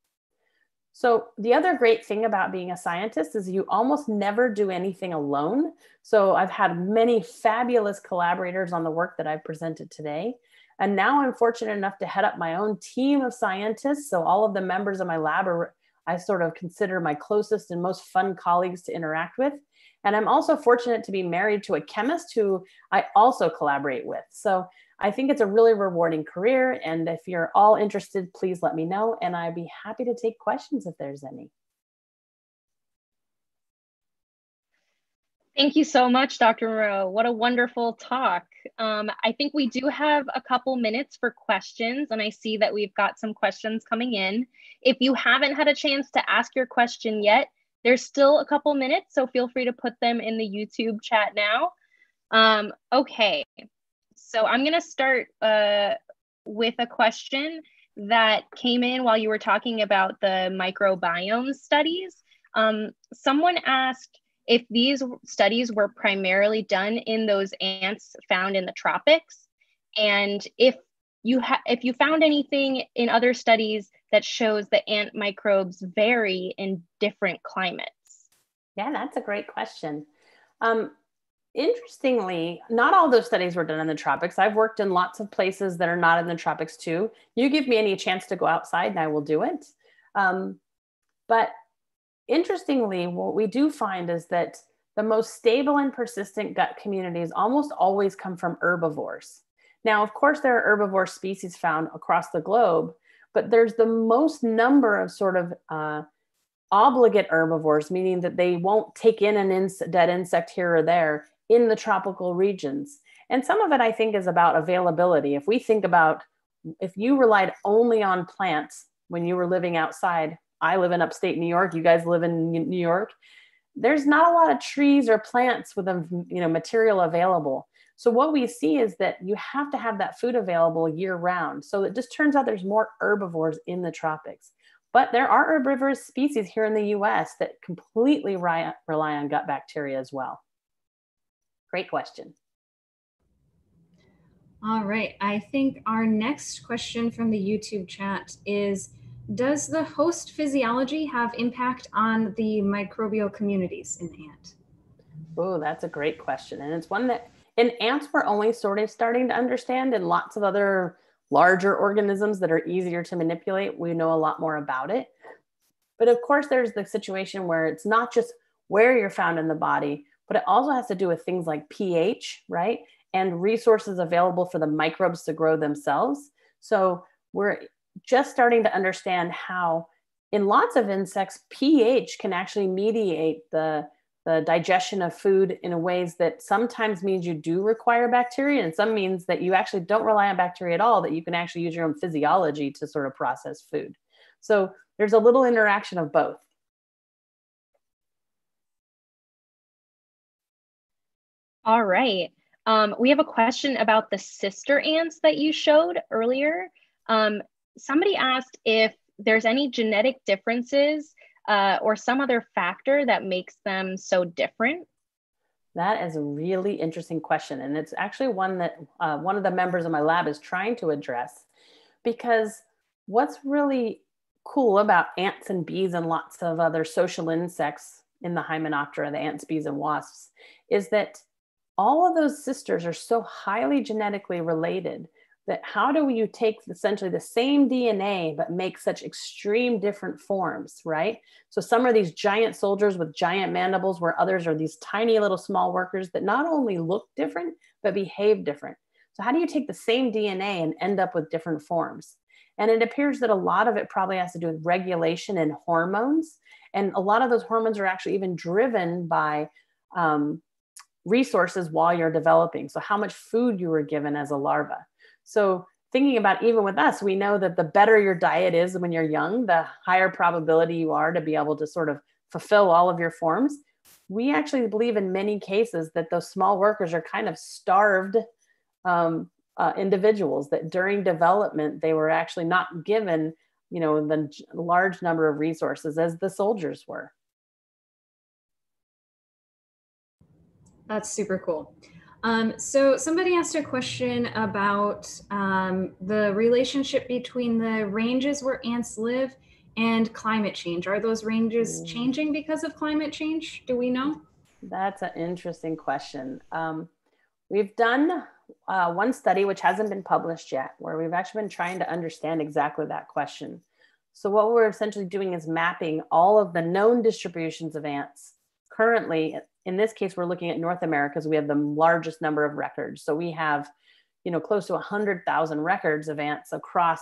So, the other great thing about being a scientist is you almost never do anything alone. So, I've had many fabulous collaborators on the work that I've presented today. And now I'm fortunate enough to head up my own team of scientists. So, all of the members of my lab are, I sort of consider my closest and most fun colleagues to interact with. And I'm also fortunate to be married to a chemist who I also collaborate with. So I think it's a really rewarding career. And if you're all interested, please let me know. And I'd be happy to take questions if there's any. Thank you so much, Dr. Moreau. What a wonderful talk. Um, I think we do have a couple minutes for questions, and I see that we've got some questions coming in. If you haven't had a chance to ask your question yet, there's still a couple minutes, so feel free to put them in the YouTube chat now. Um, okay, so I'm gonna start uh, with a question that came in while you were talking about the microbiome studies. Um, someone asked if these studies were primarily done in those ants found in the tropics, and if you if you found anything in other studies that shows that ant microbes vary in different climates? Yeah, that's a great question. Um, interestingly, not all those studies were done in the tropics. I've worked in lots of places that are not in the tropics too. You give me any chance to go outside and I will do it. Um, but interestingly, what we do find is that the most stable and persistent gut communities almost always come from herbivores. Now, of course, there are herbivore species found across the globe, but there's the most number of sort of uh, obligate herbivores, meaning that they won't take in an ins- dead insect here or there in the tropical regions. And some of it, I think, is about availability. If we think about if you relied only on plants when you were living outside, I live in upstate New York, you guys live in New York, there's not a lot of trees or plants with a you know material available. So what we see is that you have to have that food available year round. So it just turns out there's more herbivores in the tropics. But there are herbivorous species here in the US that completely rely on gut bacteria as well. Great question. All right. I think our next question from the YouTube chat is Does the host physiology have impact on the microbial communities in the ant? Oh, that's a great question. And it's one that in ants we're only sort of starting to understand, and lots of other larger organisms that are easier to manipulate, we know a lot more about it. But of course, there's the situation where it's not just where you're found in the body, but it also has to do with things like pH, right? And resources available for the microbes to grow themselves. So we're just starting to understand how, in lots of insects, pH can actually mediate the the digestion of food in ways that sometimes means you do require bacteria and some means that you actually don't rely on bacteria at all that you can actually use your own physiology to sort of process food. So there's a little interaction of both. All right. Um, we have a question about the sister ants that you showed earlier. Um, somebody asked if there's any genetic differences uh, or some other factor that makes them so different? That is a really interesting question. And it's actually one that uh, one of the members of my lab is trying to address because what's really cool about ants and bees and lots of other social insects in the Hymenoptera, the ants, bees, and wasps, is that all of those sisters are so highly genetically related that how do you take essentially the same DNA but make such extreme different forms, right? So some are these giant soldiers with giant mandibles, where others are these tiny little small workers that not only look different but behave different. So how do you take the same DNA and end up with different forms? And it appears that a lot of it probably has to do with regulation and hormones. And a lot of those hormones are actually even driven by um, resources while you're developing. So, how much food you were given as a larva. So thinking about even with us, we know that the better your diet is when you're young, the higher probability you are to be able to sort of fulfill all of your forms. We actually believe in many cases that those small workers are kind of starved um, uh, individuals that during development they were actually not given you know the large number of resources as the soldiers were that's super cool um, so somebody asked a question about um, the relationship between the ranges where ants live and climate change. Are those ranges changing because of climate change? Do we know? That's an interesting question. Um, we've done uh, one study which hasn't been published yet, where we've actually been trying to understand exactly that question. So what we're essentially doing is mapping all of the known distributions of ants currently in this case, we're looking at North America because we have the largest number of records. So we have, you know, close to 100,000 records of ants across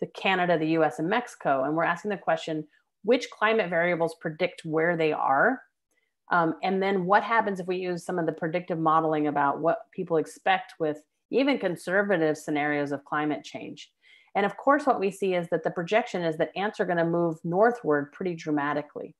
the Canada, the US, and Mexico. And we're asking the question, which climate variables predict where they are? Um, and then what happens if we use some of the predictive modeling about what people expect with even conservative scenarios of climate change? And of course, what we see is that the projection is that ants are going to move northward pretty dramatically.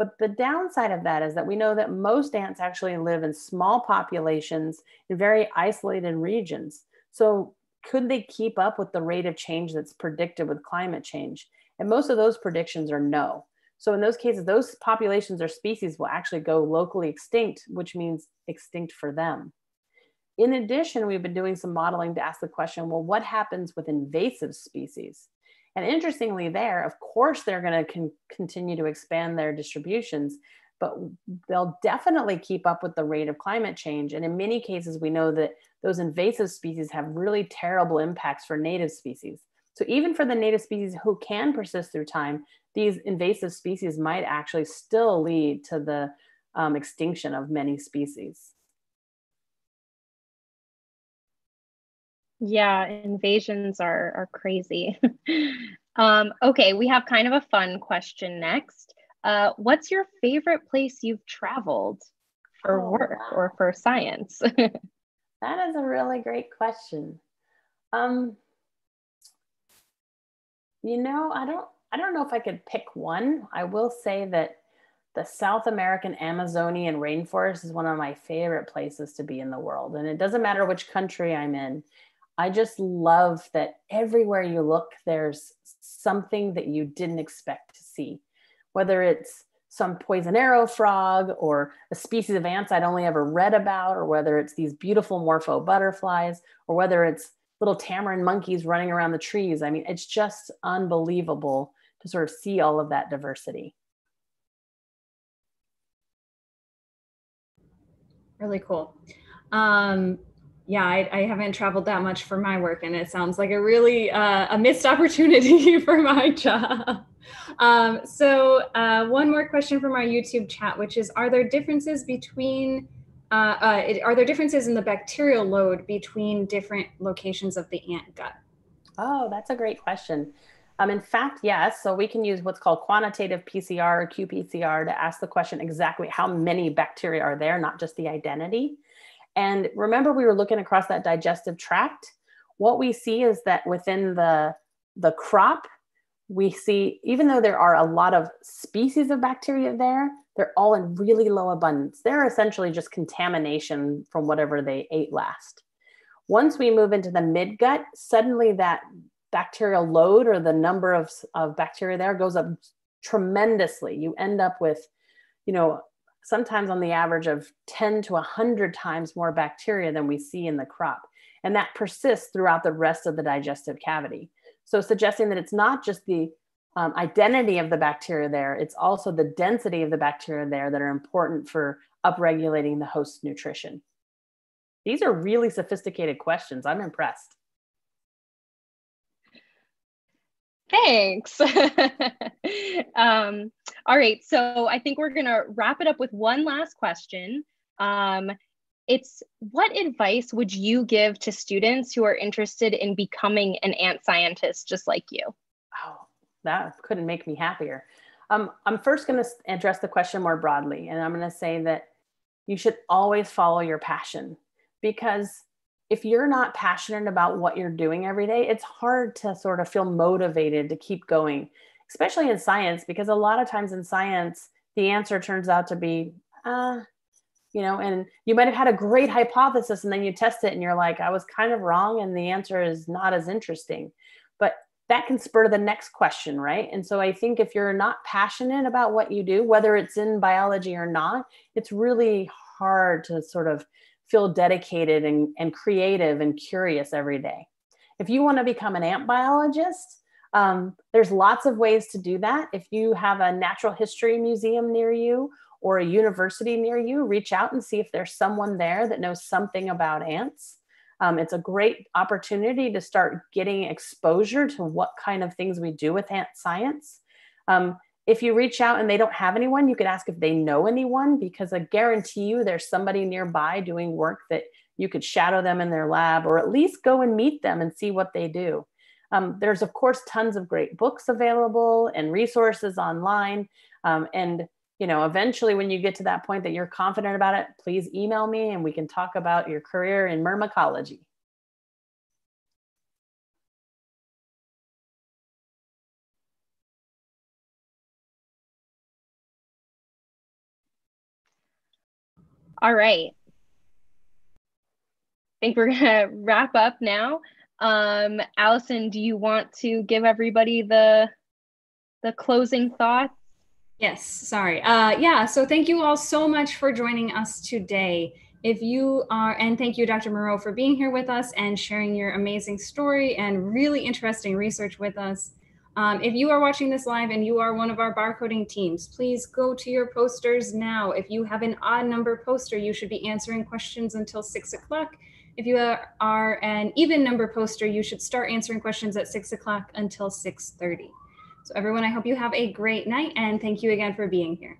But the downside of that is that we know that most ants actually live in small populations in very isolated regions. So, could they keep up with the rate of change that's predicted with climate change? And most of those predictions are no. So, in those cases, those populations or species will actually go locally extinct, which means extinct for them. In addition, we've been doing some modeling to ask the question well, what happens with invasive species? And interestingly, there, of course, they're going to con- continue to expand their distributions, but they'll definitely keep up with the rate of climate change. And in many cases, we know that those invasive species have really terrible impacts for native species. So even for the native species who can persist through time, these invasive species might actually still lead to the um, extinction of many species. Yeah, invasions are are crazy. um, okay, we have kind of a fun question next. Uh, what's your favorite place you've traveled for Oh, work wow. or for science? That is a really great question. Um, you know, I don't I don't know if I could pick one. I will say that the South American Amazonian rainforest is one of my favorite places to be in the world. And it doesn't matter which country I'm in. I just love that everywhere you look, there's something that you didn't expect to see, whether it's some poison arrow frog or a species of ants I'd only ever read about, or whether it's these beautiful morpho butterflies, or whether it's little tamarin monkeys running around the trees. I mean, it's just unbelievable to sort of see all of that diversity. Really cool. Um, yeah, I, I, haven't traveled that much for my work, and it sounds like a really uh, a missed opportunity for my job. Um, so, uh, one more question from our YouTube chat, which is: Are there differences between uh, uh are there differences in the bacterial load between different locations of the ant gut? Oh, that's a great question. Um, in fact, yes. So we can use what's called quantitative PCR or qPCR to ask the question exactly how many bacteria are there, not just the identity. And remember, we were looking across that digestive tract. What we see is that within the, the crop, we see, even though there are a lot of species of bacteria there, they're all in really low abundance. They're essentially just contamination from whatever they ate last. Once we move into the midgut, suddenly that bacterial load or the number of, of bacteria there goes up tremendously. You end up with, you know, sometimes on the average of 10 to 100 times more bacteria than we see in the crop. And that persists throughout the rest of the digestive cavity. So, suggesting that it's not just the um, identity of the bacteria there, it's also the density of the bacteria there that are important for upregulating the host's nutrition. These are really sophisticated questions. I'm impressed. Thanks. um, all right, so I think we're gonna wrap it up with one last question. Um, it's what advice would you give to students who are interested in becoming an ant scientist just like you? Oh, that couldn't make me happier. Um, I'm first going to address the question more broadly, and I'm going to say that you should always follow your passion because if you're not passionate about what you're doing every day, it's hard to sort of feel motivated to keep going, especially in science, because a lot of times in science, the answer turns out to be, uh, you know, and you might have had a great hypothesis and then you test it and you're like, I was kind of wrong and the answer is not as interesting. But that can spur the next question, right? And so I think if you're not passionate about what you do, whether it's in biology or not, it's really hard to sort of feel dedicated and, and creative and curious every day. If you want to become an ant biologist, um, there's lots of ways to do that. If you have a natural history museum near you or a university near you, reach out and see if there's someone there that knows something about ants. Um, it's a great opportunity to start getting exposure to what kind of things we do with ant science. Um, if you reach out and they don't have anyone, you could ask if they know anyone because I guarantee you there's somebody nearby doing work that you could shadow them in their lab or at least go and meet them and see what they do. Um, there's, of course, tons of great books available and resources online. Um, and, you know, eventually when you get to that point that you're confident about it, please email me and we can talk about your career in myrmecology. All right. I think we're gonna wrap up now. Um, Allison, do you want to give everybody the the closing thoughts? Yes, sorry. Uh, yeah, so thank you all so much for joining us today. If you are, and thank you, Dr. Moreau, for being here with us and sharing your amazing story and really interesting research with us. Um, if you are watching this live and you are one of our barcoding teams, please go to your posters now. If you have an odd number poster, you should be answering questions until six o'clock. If you are an even number poster, you should start answering questions at six o'clock until 6.30. So everyone, I hope you have a great night and thank you again for being here.